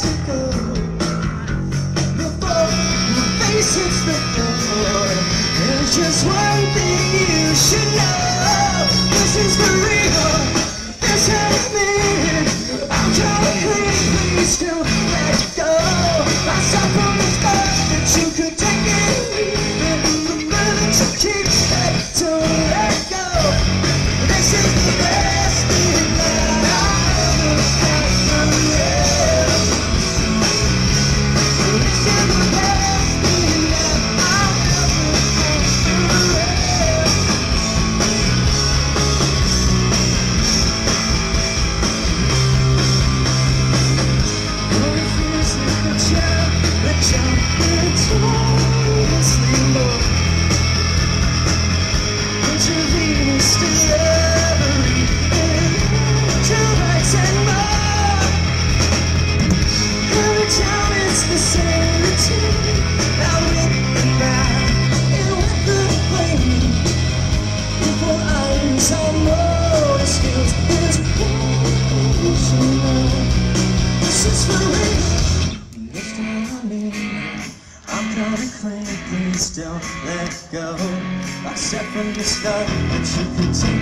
Go. I know this feels this This is for me. Lift on me I'm coming clean, please don't let go. I Except from the start that you continue